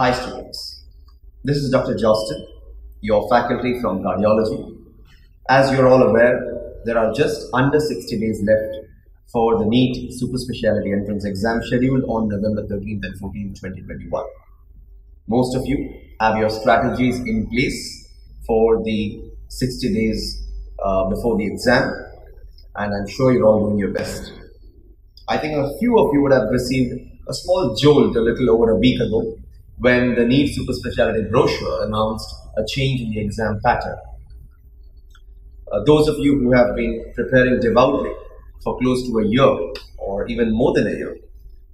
Hi students, this is Dr. Jostol, your faculty from cardiology. As you're all aware, there are just under 60 days left for the NEET Super Speciality Entrance Exam scheduled on November 13th and 14th, 2021. Most of you have your strategies in place for the 60 days uh, before the exam and I'm sure you're all doing your best. I think a few of you would have received a small jolt a little over a week ago when the NEET Super Speciality brochure announced a change in the exam pattern. Uh, those of you who have been preparing devoutly for close to a year or even more than a year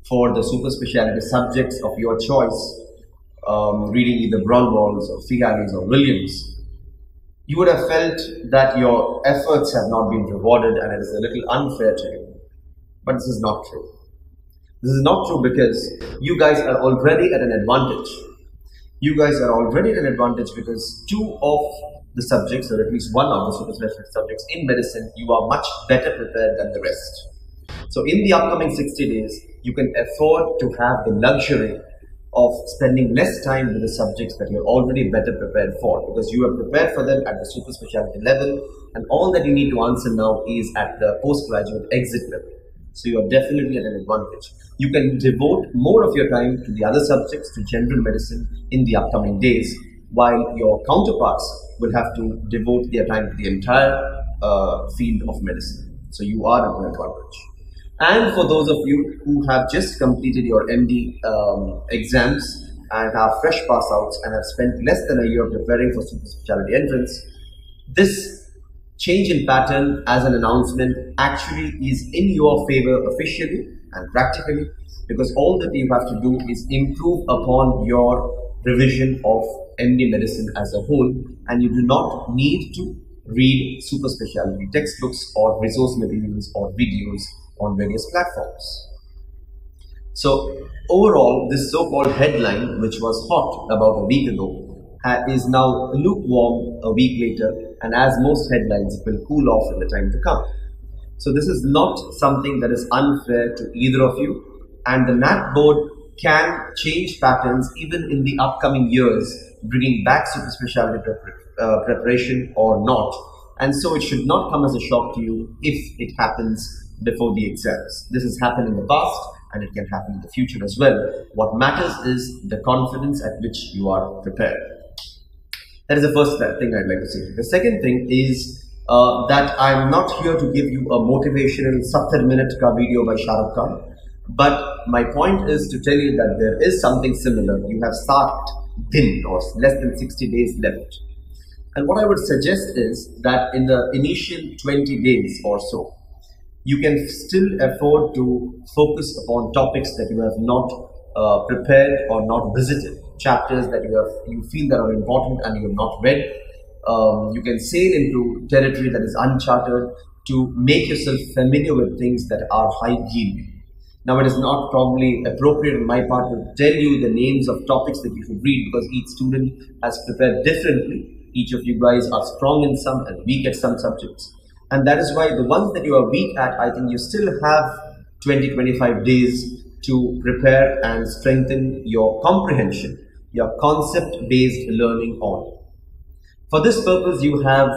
for the super specialty subjects of your choice, um, reading either Braunwald's or Feehally's or Williams, you would have felt that your efforts have not been rewarded and it is a little unfair to you. But this is not true. This is not true because you guys are already at an advantage. You guys are already at an advantage because two of the subjects, or at least one of the super specialty subjects in medicine, you are much better prepared than the rest. So in the upcoming 60 days, you can afford to have the luxury of spending less time with the subjects that you're already better prepared for because you are prepared for them at the super specialty level and all that you need to answer now is at the postgraduate exit level. So you are definitely at an advantage. You can devote more of your time to the other subjects, to general medicine in the upcoming days, while your counterparts will have to devote their time to the entire uh, field of medicine. So you are at an advantage. And for those of you who have just completed your MD um, exams and are fresh pass outs and have spent less than a year preparing for super entrance, this change in pattern as an announcement actually is in your favor officially and practically because all that you have to do is improve upon your revision of MD medicine as a whole and you do not need to read super specialty textbooks or resource materials or videos on various platforms. So overall, this so-called headline, which was hot about a week ago, is now lukewarm a week later, and as most headlines, will cool off in the time to come. So this is not something that is unfair to either of you, and the NAT board can change patterns even in the upcoming years, bringing back super specialty uh, preparation or not. And so it should not come as a shock to you if it happens before the exams. This has happened in the past and it can happen in the future as well. What matters is the confidence at which you are prepared. That is the first thing I'd like to say. The second thing is uh, that I'm not here to give you a motivational 70 minute ka video by Shah Rukh Khan. But my point is to tell you that there is something similar. You have start thin or less than 60 days left. And what I would suggest is that in the initial 20 days or so, you can still afford to focus upon topics that you have not uh, prepared or not visited, chapters that you have you feel that are important and you have not read. Um, you can sail into territory that is uncharted to make yourself familiar with things that are high yielding. Now, it is not probably appropriate on my part to tell you the names of topics that you should read because each student has prepared differently. Each of you guys are strong in some and weak at some subjects. And that is why the ones that you are weak at, I think you still have 20, 25 days to prepare and strengthen your comprehension, your concept-based learning on. For this purpose, you have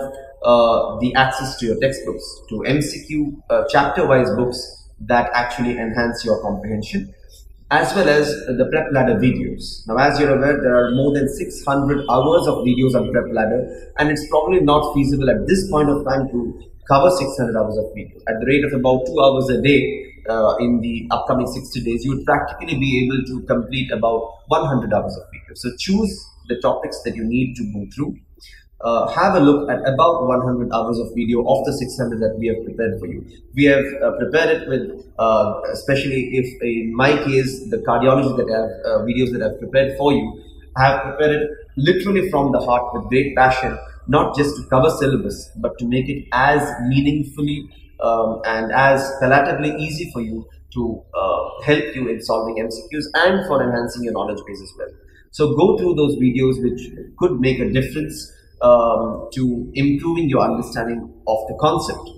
uh, the access to your textbooks, to MCQ uh, chapter-wise books that actually enhance your comprehension, as well as the PrepLadder videos. Now, as you're aware, there are more than 600 hours of videos on PrepLadder, and it's probably not feasible at this point of time to cover 600 hours of video. At the rate of about two hours a day uh, in the upcoming 60 days, you would practically be able to complete about 100 hours of video. So choose the topics that you need to go through. Uh, have a look at about 100 hours of video of the 600 that we have prepared for you. We have uh, prepared it with, uh, especially if in my case, the cardiology that I have, uh, videos that I've prepared for you, I have prepared it literally from the heart with great passion not just to cover syllabus, but to make it as meaningfully um, and as palatably easy for you to uh, help you in solving MCQs and for enhancing your knowledge base as well. So go through those videos which could make a difference um, to improving your understanding of the concept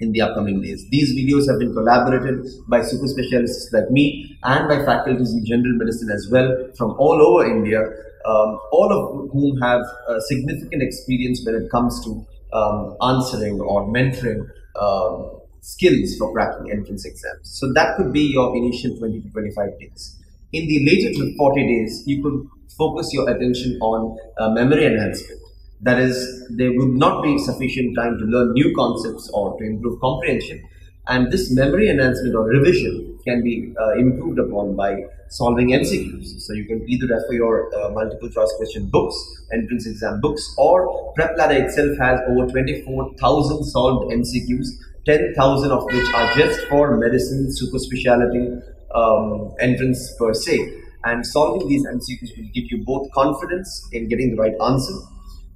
in the upcoming days. These videos have been collaborated by super specialists like me and by faculties in general medicine as well from all over India, um, all of whom have uh, significant experience when it comes to um, answering or mentoring um, skills for cracking entrance exams. So that could be your initial 20 to 25 days. In the later 40 days, you could focus your attention on uh, memory enhancement. That is, there would not be sufficient time to learn new concepts or to improve comprehension. And this memory enhancement or revision can be uh, improved upon by solving MCQs. So you can either refer your uh, multiple choice question books, entrance exam books, or PrepLadder itself has over 24,000 solved MCQs, 10,000 of which are just for medicine, super speciality, um, entrance per se. And solving these MCQs will give you both confidence in getting the right answer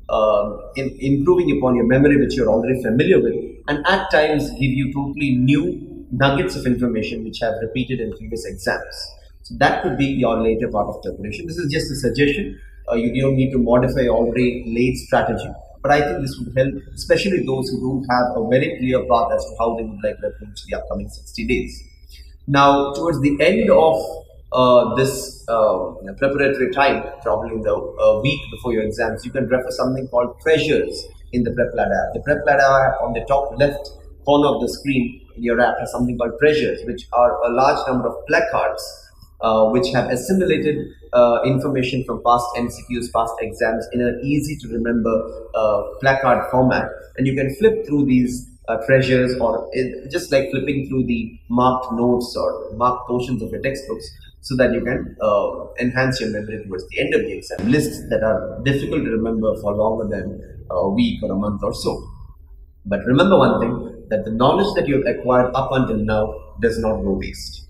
uh, in improving upon your memory, which you're already familiar with, and at times give you totally new nuggets of information which have repeated in previous exams. So that could be your later part of preparation. This is just a suggestion. Uh, you don't need to modify already laid strategy. But I think this would help, especially those who don't have a very clear path as to how they would like to approach the upcoming 60 days. Now, towards the end of uh, this uh, preparatory time, probably the uh, week before your exams, you can refer something called treasures in the PrepLadder app. The PrepLadder app on the top left corner of the screen in your app has something called treasures, which are a large number of placards uh, which have assimilated uh, information from past MCQs, past exams in an easy to remember uh, placard format. And you can flip through these uh, treasures or it, just like flipping through the marked notes or marked portions of your textbooks so that you can uh, enhance your memory towards the end of the exam. Lists that are difficult to remember for longer than a week or a month or so. But remember one thing, that the knowledge that you've acquired up until now does not go waste.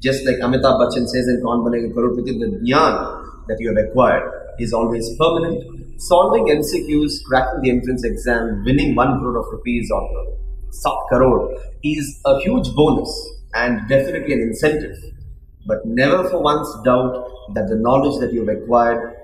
Just like Amitabh Bachchan says in Kaun Banega Crorepati, the jnana that you have acquired is always permanent. Solving MCQs, cracking the entrance exam, winning one crore of rupees or sat crore is a huge bonus and definitely an incentive but never for once doubt that the knowledge that you've acquired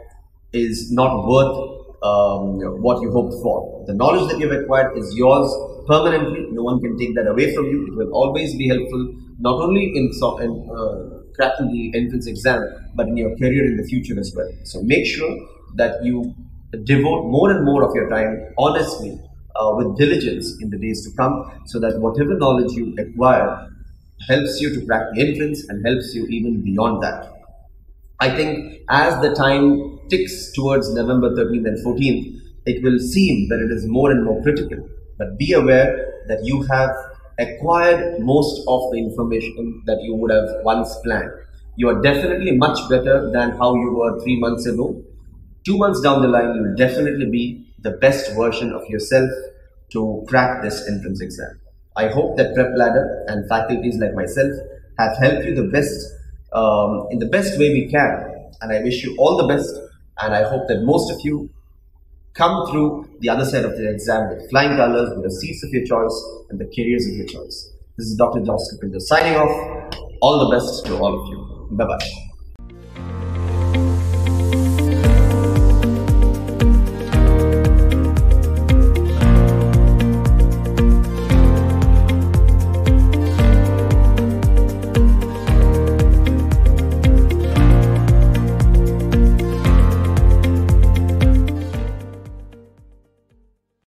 is not worth um, what you hoped for. The knowledge that you've acquired is yours permanently. No one can take that away from you. It will always be helpful, not only in, in uh, cracking the entrance exam, but in your career in the future as well. So make sure that you devote more and more of your time honestly uh, with diligence in the days to come so that whatever knowledge you acquire helps you to crack the entrance and helps you even beyond that. I think as the time ticks towards November 13th and 14th, it will seem that it is more and more critical. But be aware that you have acquired most of the information that you would have once planned. You are definitely much better than how you were three months ago. Two months down the line, you will definitely be the best version of yourself to crack this entrance exam. I hope that PrepLadder and faculties like myself have helped you the best um, in the best way we can. And I wish you all the best. And I hope that most of you come through the other side of the exam with flying colors, with the seats of your choice and the careers of your choice. This is Dr. Jostol Pinto signing off. All the best to all of you. Bye bye.